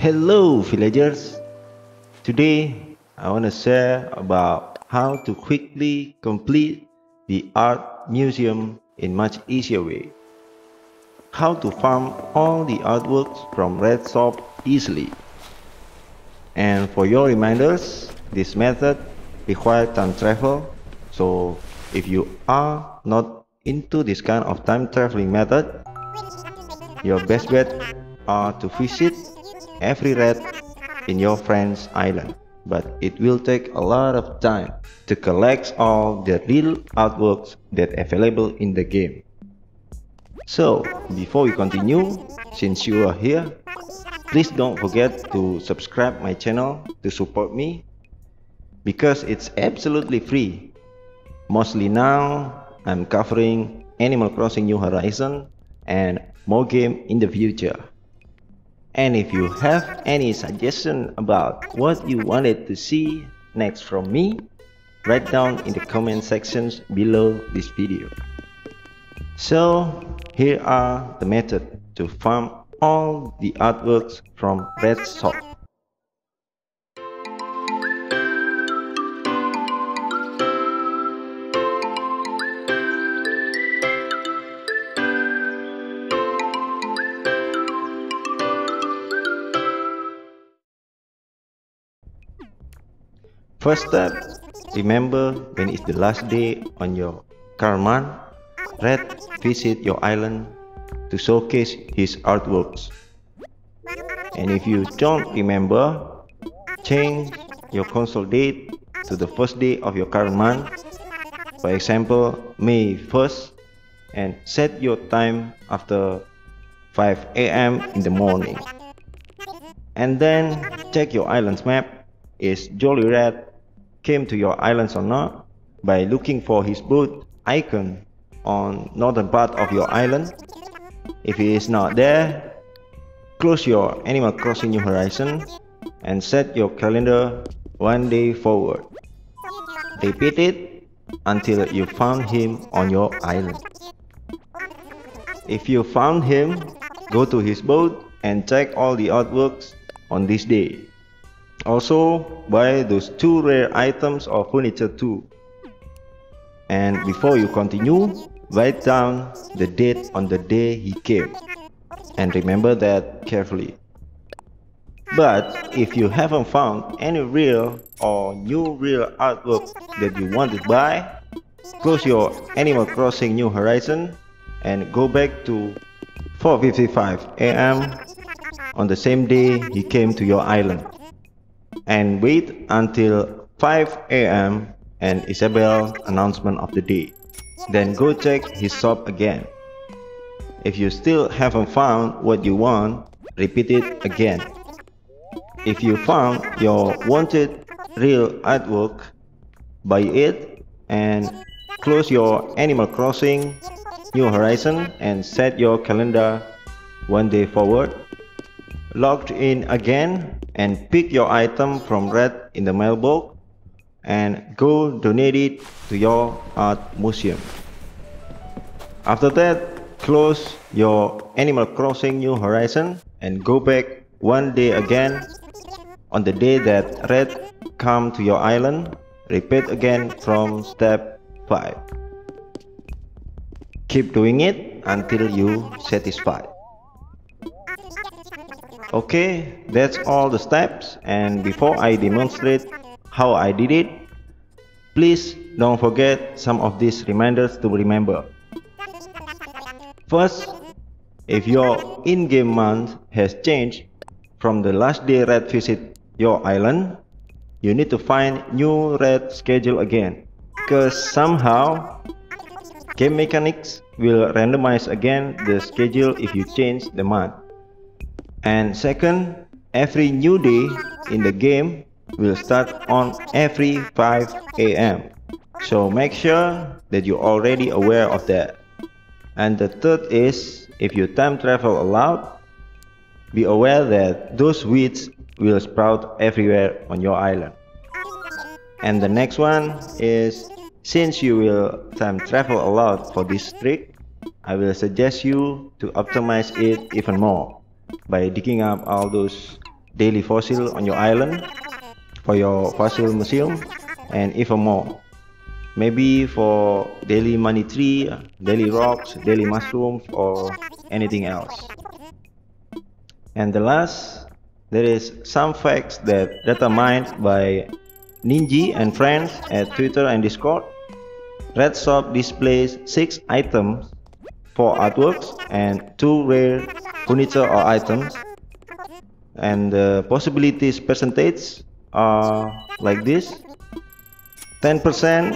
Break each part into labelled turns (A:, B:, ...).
A: Hello villagers! Today I want to share about how to quickly complete the art museum in much easier way. How to farm all the artworks from Redd Shop easily. And for your reminders, this method requires time travel. So if you are not into this kind of time traveling method, your best bet are to visit every Redd in your friend's island but it will take a lot of time to collect all the real artworks that are available in the game. So, before we continue, since you are here, please don't forget to subscribe my channel to support me because it's absolutely free. Mostly now, I'm covering Animal Crossing New Horizon and more game in the future. And if you have any suggestion about what you wanted to see next from me, write down in the comment sections below this video. So here are the method to farm all the artworks from Redd First step, remember when it's the last day on your Karman, Redd visit your island to showcase his artworks. And if you don't remember, change your console date to the first day of your current month, for example May 1st, and set your time after 5 am in the morning. And then check your island's map. Is Jolly Redd came to your islands or not by looking for his boat icon on northern part of your island. If he is not there, close your Animal Crossing New Horizon and set your calendar one day forward. Repeat it until you found him on your island. If you found him, go to his boat and check all the artworks on this day. Also, buy those two rare items of furniture too. And before you continue, write down the date on the day he came. And remember that carefully. But if you haven't found any real or new real artwork that you want to buy, close your Animal Crossing New Horizon and go back to 4.55 am on the same day he came to your island and wait until 5 am and Isabelle announcement of the day. Then go check his shop again. If you still haven't found what you want, repeat it again. If you found your wanted real artwork, buy it and close your Animal Crossing New Horizon and set your calendar one day forward. Logged in again and pick your item from Redd in the mailbox and go donate it to your art museum. After that, close your Animal Crossing New Horizon and go back one day again on the day that Redd come to your island. Repeat again from step 5. Keep doing it until you satisfied. Okay, that's all the steps and before I demonstrate how I did it, please don't forget some of these reminders to remember. First, if your in-game month has changed from the last day Redd visit your island, you need to find new Redd schedule again because somehow game mechanics will randomize again the schedule if you change the month. And second, every new day in the game will start on every 5 am. So make sure that you're already aware of that. And the third is, if you time travel a lot, be aware that those weeds will sprout everywhere on your island. And the next one is, since you will time travel a lot for this trick, I will suggest you to optimize it even more by digging up all those daily fossil on your island for your fossil museum and even more. Maybe for daily money tree, daily rocks, daily mushrooms or anything else. And the last, there is some facts that datamined by Ninji and friends at Twitter and Discord. Redd Shop displays 6 items, 4 artworks and 2 rare furniture or items. And the possibilities percentage are like this. 10%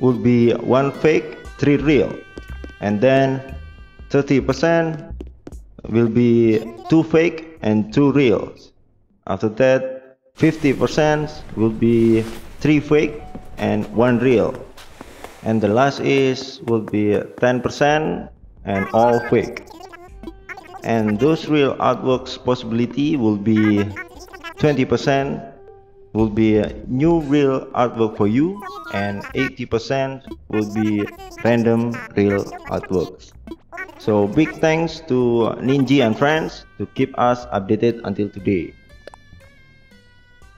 A: would be 1 fake, 3 real. And then 30% will be 2 fake and 2 real. After that 50% will be 3 fake and 1 real. And the last is will be 10% and all fake. And those real artworks possibility will be 20% will be a new real artwork for you and 80% will be random real artworks. So big thanks to Ninji and friends to keep us updated until today.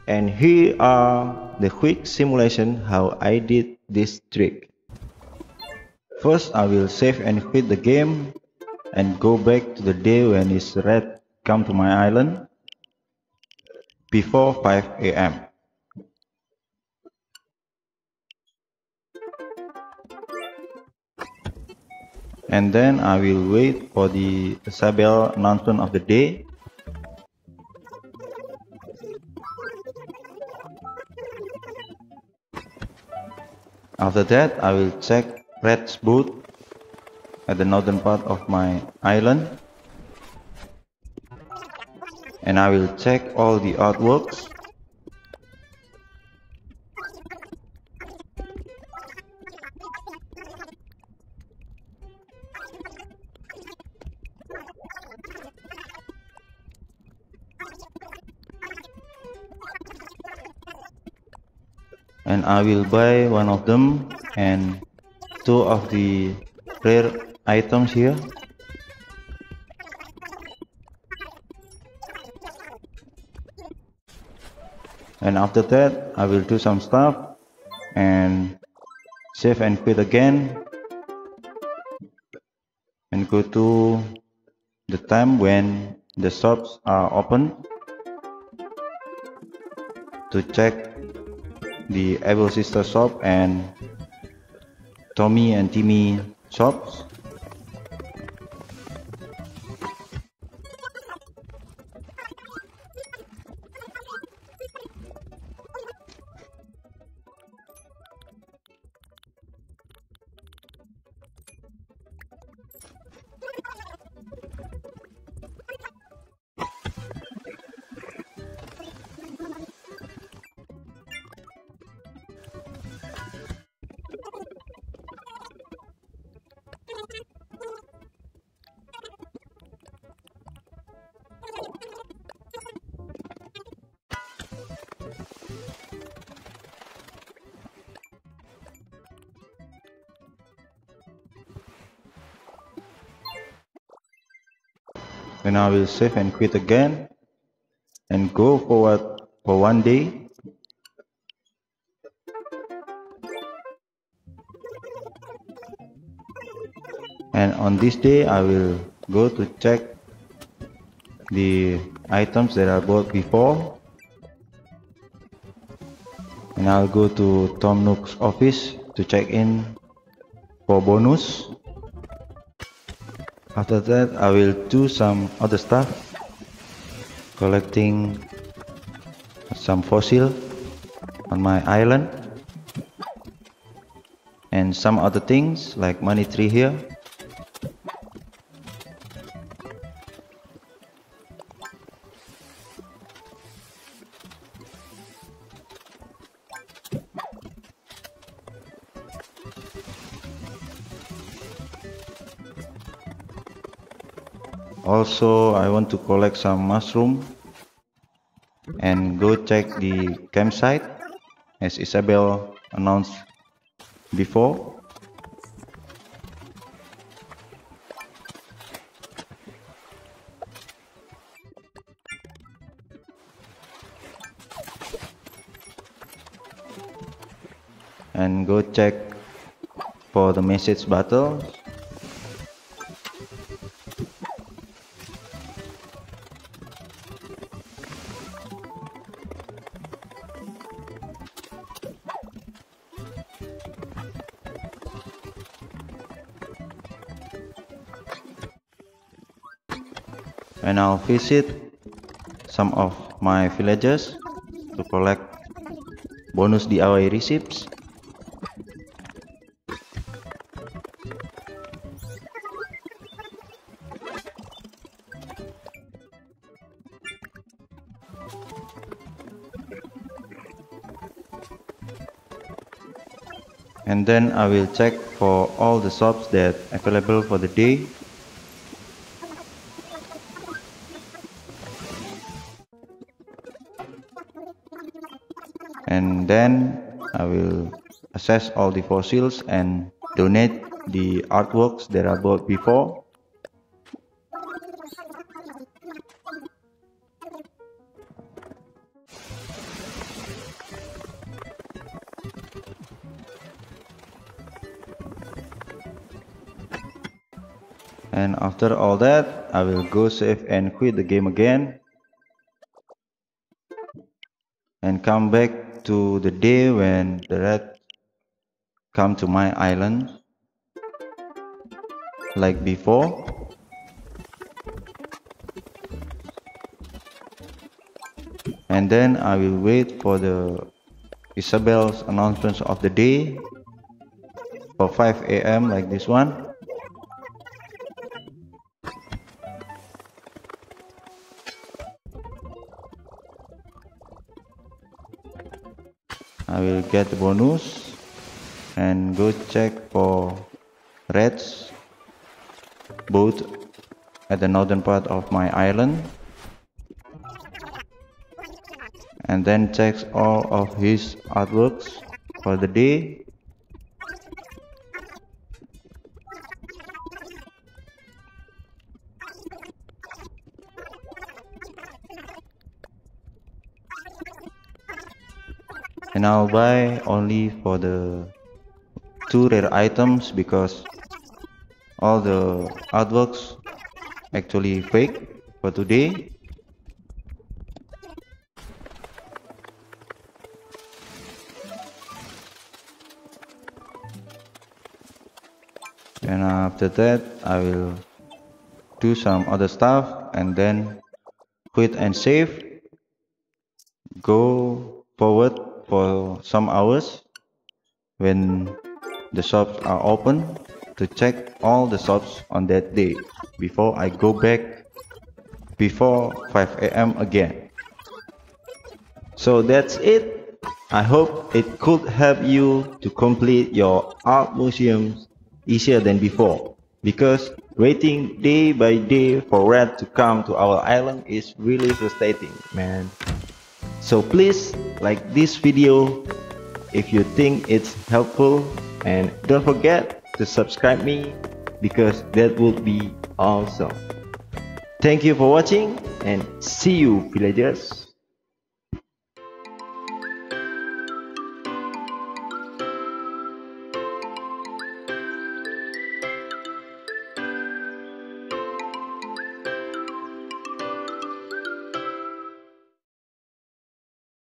A: And here are the quick simulation how I did this trick. First I will save and quit the game and go back to the day when it's Redd come to my island before 5 a.m. And then I will wait for the Isabelle announcement of the day. After that, I will check Redd's booth at the northern part of my island. And I will check all the artworks. And I will buy one of them and two of the rare items here. And after that I will do some stuff and save and quit again and go to the time when the shops are open to check the Able Sister shop and Tommy and Timmy shops Then I will save and quit again and go forward for one day. And on this day I will go to check the items that I bought before and I'll go to Tom Nook's office to check in for bonus after that I will do some other stuff. Collecting some fossil on my island. And some other things like money tree here also I want to collect some mushroom and go check the campsite as Isabelle announced before. And go check for the message battle visit some of my villages to collect bonus DIY receipts. And then I will check for all the shops that available for the day and then I will assess all the fossils and donate the artworks that I bought before. And after all that I will go save and quit the game again. And come back to the day when the rat come to my island like before and then I will wait for the Isabelle's announcements of the day for 5 a.m. like this one I will get the bonus and go check for Redd's both at the northern part of my island. And then checks all of his artworks for the day and I'll buy only for the two rare items because all the artworks actually fake for today. And after that I will do some other stuff and then quit and save. Go forward for some hours when the shops are open to check all the shops on that day before I go back before 5 a.m. again. So that's it. I hope it could help you to complete your art museums easier than before because waiting day by day for Redd to come to our island is really frustrating man. So please like this video if you think it's helpful and don't forget to subscribe me because that would be awesome. Thank you for watching and see you villagers.